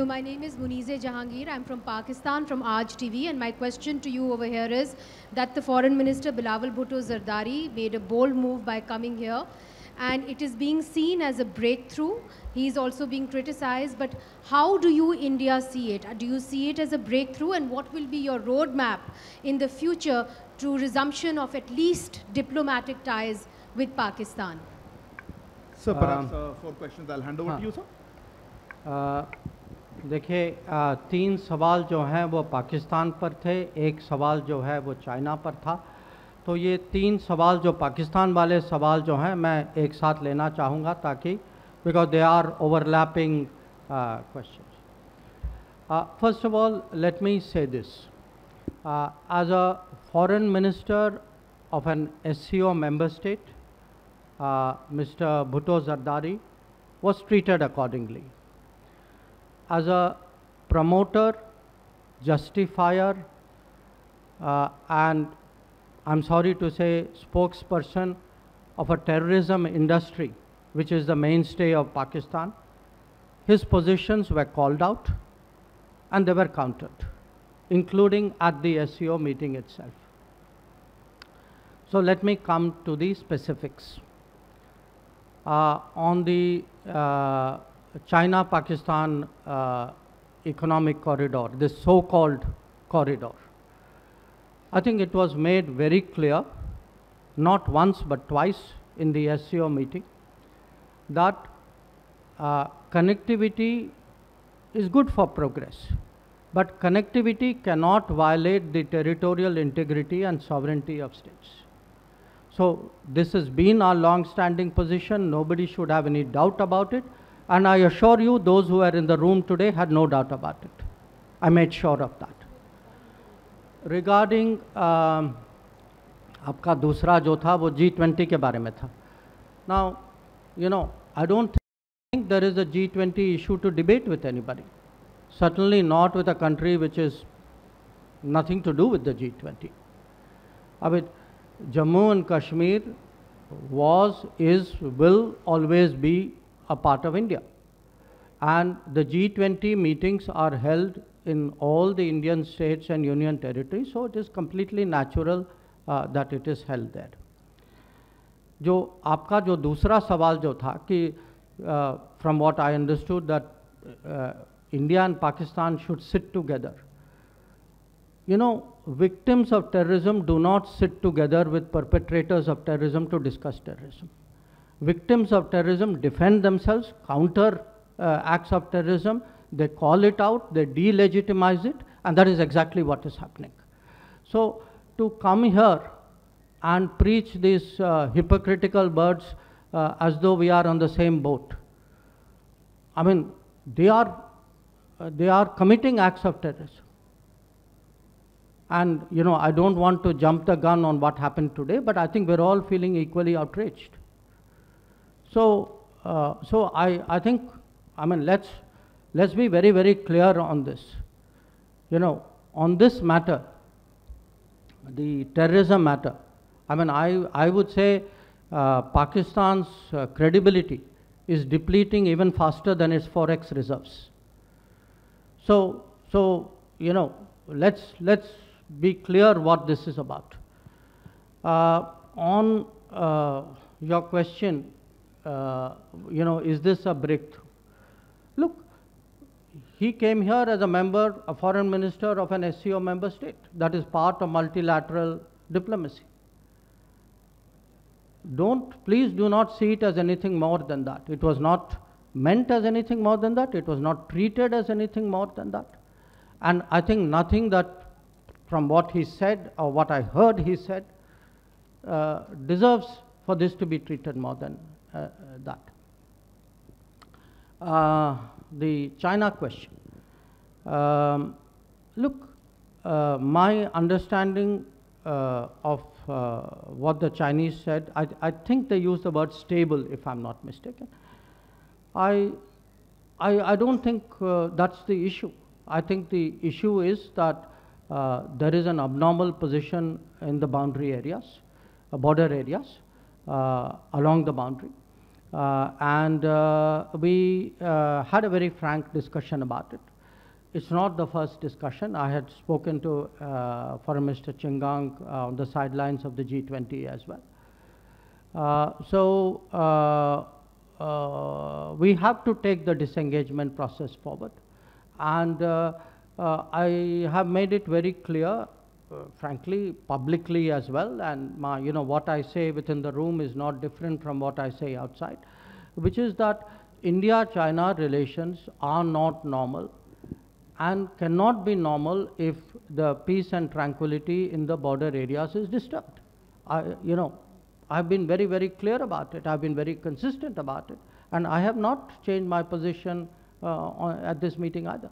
Hello, my name is Munizae Jahangir. I'm from Pakistan, from Aaj TV, and my question to you over here is that the Foreign Minister Bilawal Bhutto Zardari made a bold move by coming here, and it is being seen as a breakthrough. He is also being criticized, but how do you, India, see it? Do you see it as a breakthrough, and what will be your roadmap in the future to resumption of at least diplomatic ties with Pakistan? Sir, perhaps Um, uh, four questions. I'll hand over हाँ. to you, sir. देखिए तीन सवाल जो हैं वो पाकिस्तान पर थे एक सवाल जो है वो चाइना पर था तो ये तीन सवाल जो पाकिस्तान वाले सवाल जो हैं मैं एक साथ लेना चाहूँगा ताकि because they are overlapping question first of all let me say this as a foreign minister of an SCO member state, uh, Mr. Bhutto Zardari, was treated accordingly. As a promoter, justifier, uh, and I'm sorry to say, spokesperson of a terrorism industry, which is the mainstay of Pakistan, his positions were called out and they were countered, including at the SCO meeting itself. So let me come to the specifics. Uh, on the uh, China-Pakistan uh, economic corridor, this so-called corridor, I think it was made very clear, not once but twice in the SCO meeting, that uh, connectivity is good for progress. But connectivity cannot violate the territorial integrity and sovereignty of states. So this has been our long-standing position. Nobody should have any doubt about it. And I assure you, those who are in the room today had no doubt about it. I made sure of that. Regarding um, आपका दूसरा जो था वो G twenty के बारे में था now you no I don't think there is a G20 issue to debate with anybody. Certainly not with a country which is nothing to do with the G20. I mean, Jammu and Kashmir was, is, will always be a part of India. And the G20 meetings are held in all the Indian states and union territories, so it is completely natural uh, that it is held there. जो आपका जो दूसरा सवाल जो था कि from what I understood that India and Pakistan should sit together you know victims of terrorism do not sit together with perpetrators of terrorism to discuss terrorism victims of terrorism defend themselves counter uh, acts of terrorism they call it out they delegitimize it and that is exactly what is happening so to come here and preach these uh, hypocritical words uh, as though we are on the same boat. I mean, they are, uh, they are committing acts of terrorism. And, you know, I don't want to jump the gun on what happened today, but I think we're all feeling equally outraged. So, uh, so I, I think, I mean, let's, let's be very, very clear on this. You know, on this matter, the terrorism matter, I mean, I, I would say uh, Pakistan's uh, credibility is depleting even faster than its forex reserves. So, so you know, let's let's be clear what this is about. Uh, on uh, your question, uh, you know, is this a breakthrough? Look, he came here as a member, a foreign minister of an SCO member state. That is part of multilateral diplomacy. Don't, please do not see it as anything more than that. It was not meant as anything more than that. It was not treated as anything more than that. And I think nothing that, from what he said or what I heard he said, uh, deserves for this to be treated more than that. Uh, the China question. Um, look, uh, my understanding uh, of uh, what the Chinese said, I, I think they used the word stable, if I'm not mistaken. I, I, I don't think uh, that's the issue. I think the issue is that uh, there is an abnormal position in the boundary areas, uh, border areas, uh, along the boundary. Uh, and uh, we uh, had a very frank discussion about it. it's not the first discussion. I had spoken to uh, Foreign Minister Qin Gang on the sidelines of the G20 as well. Uh, so uh, we have to take the disengagement process forward. And I have made it very clear, frankly, publicly as well, and my, you know, what I say within the room is not different from what I say outside, which is that India-China relations are not normal and cannot be normal if the peace and tranquility in the border areas is disturbed. I, you know, I've been very, very clear about it. I've been very consistent about it. And I have not changed my position uh, on, at this meeting either.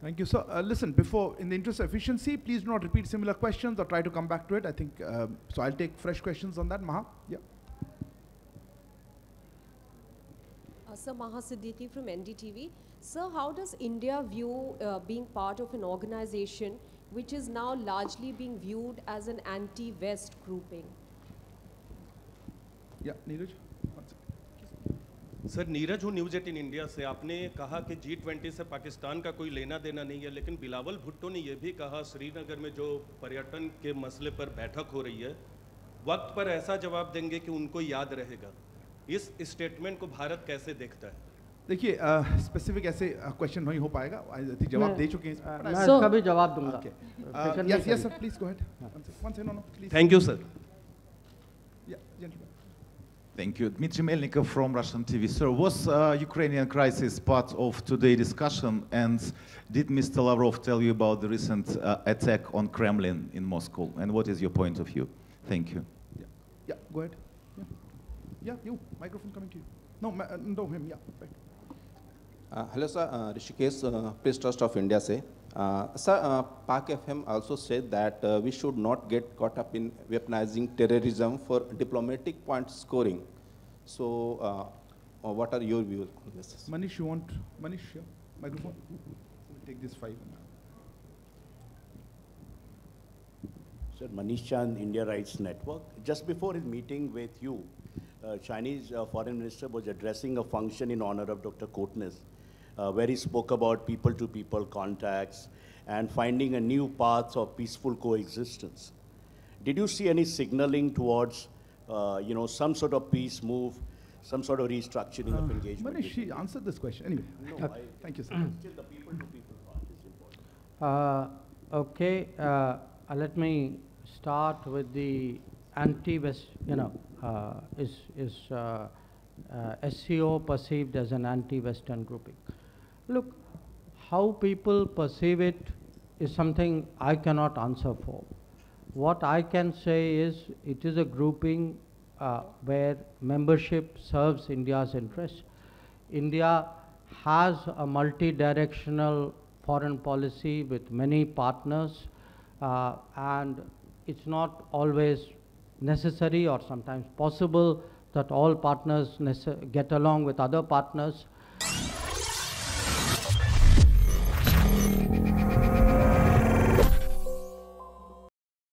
Thank you. So, uh, listen, before, in the interest of efficiency, please do not repeat similar questions or try to come back to it. I think, um, so I'll take fresh questions on that. Maha? Yeah. Uh, Sir Maha Siddiqui from NDTV. Sir, how does India view uh, being part of an organization which is now largely being viewed as an anti-West grouping? Yeah, Neeraj? One second. Sir Neeraj हूँ news eighteen India से। आपने कहा कि G twenty से पाकिस्तान का कोई लेना देना नहीं है लेकिन बिलावल भुट्टो ने यह भी कहा श्रीनगर में जो पर्यटन के मसले पर बैठक हो रही है वक्त पर ऐसा जवाब देंगे कि उनको याद रहेगा। इस स्टेटमेंट को भारत कैसे देखता है? देखिए स्पेसिफिक ऐसे क्वेश्चन नहीं हो पाएगा। थिंक जवाब दे चुके हैं मैं इसका भी जवाब दूँगा। करिए। sir, please Thank you. Dmitry Melnikov from Russian TV. Sir, was uh, Ukrainian crisis part of today's discussion? And did Mr. Lavrov tell you about the recent uh, attack on Kremlin in Moscow? And what is your point of view? Thank you. Yeah, yeah, go ahead. Yeah, yeah, you. Microphone coming to you. No, ma- uh, no, him. Yeah, right. Uh, hello, sir. Uh, Rishikesh, uh, Press Trust of India say. Uh, sir, uh, Pak FM also said that uh, we should not get caught up in weaponizing terrorism for diplomatic point scoring. So, uh, uh, what are your views on this? Manish, you want Manish? Yeah, microphone. We'll take this five. and, Sir, Manish Chand, India Writes Network. Just before his meeting with you, uh, Chinese uh, Foreign Minister was addressing a function in honor of Dr. Kotnis, uh, where he spoke about people-to-people contacts and finding a new path of peaceful coexistence. Did you see any signaling towards, uh, you know, some sort of peace move, some sort of restructuring of engagement? Manish, she answered this question. Anyway, No, I, thank you, sir. still the people-to-people part is important. Uh, okay, uh, uh, let me start with the anti-West, you know, uh, is, is uh, uh, SCO perceived as an anti-Western grouping? Look, how people perceive it is something I cannot answer for. What I can say is it is a grouping uh, where membership serves India's interests. India has a multi-directional foreign policy with many partners uh, and it's not always necessary or sometimes possible that all partners get along with other partners.